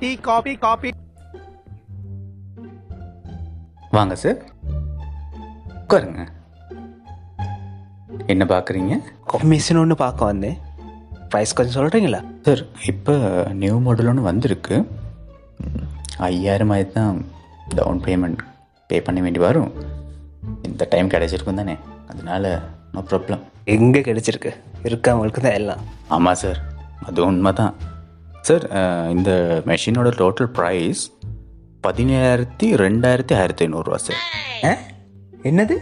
Tea coffee coffee வாங்க sir உட்காருங்க. என்ன பார்க்குறீங்க? மிஷின் ஒன்று பார்க்க வந்தேன். ப்ரைஸ் கொஞ்சம் சொல்கிறீங்களா சார் இப்போ நியூ மாடல் ஒன்று வந்திருக்கு. ஐயாயிரம் ஆயிரத்து தான் டவுன் பேமெண்ட் பே பண்ண வேண்டி வரும். இந்த டைம் கிடைச்சிருக்கும் தானே. அதனால நோ ப்ராப்ளம் எங்கே கிடைச்சிருக்கு? இருக்கவங்களுக்கு தான் எல்லாம். ஆமாம் சார் அது உண்மை தான் சார் அஹ், இந்த மெஷினோட டோட்டல் ப்ரைஸ் பதினேழாயிரத்தி ரெண்டாயிரத்தி ஆயிரத்தி ஐநூறுரூவா சார் என்னது?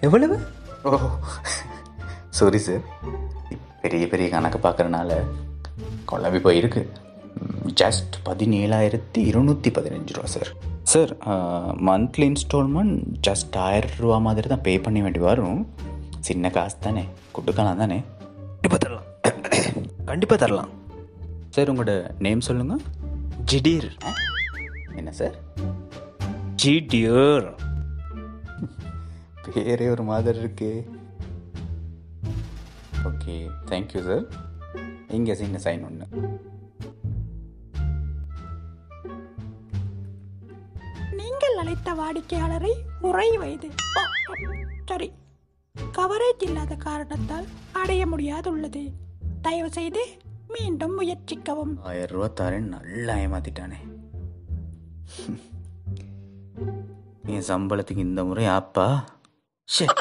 எவ்வளவு? ஓ சாரி சார் பெரிய பெரிய கணக்கு பார்க்குறனால குழம்பி போயிருக்கு ஜஸ்ட் பதினேழாயிரத்தி இருநூற்றி பதினஞ்சு ரூபா sir sir monthly instalment just ஆயிரம் ரூபா மாதிரி தான் பே பண்ண வேண்டி வரும். சின்ன காசு தானே கொடுக்கலாம் தானே. கண்டிப்பாக தரலாம். கண்டிப்பாக தரலாம். சார் உங்களோட நேம் சொல்லுங்கள் ஜிடீர். என்ன சார்? ஜிடியர் பேரே ஒரு மாதிரி இருக்கே. ஓகே தேங்க்யூ சார் இங்கே சின்ன சைன் ஒன்று நீங்கள் அழைத்த வாடிக்கையாளரை உரை ஆ, ஆ, சரி கவரேஜ் இல்லாத காரணத்தால் அடைய முடியாதுள்ளது. தயவு செய்து மீண்டும் முயற்சிக்கவும். ஆயிரம் ரூபா தரேன் நல்லா ஏமாத்திட்டானே. என் சம்பளத்துக்கு இந்த முறை ஆப்பா. சரி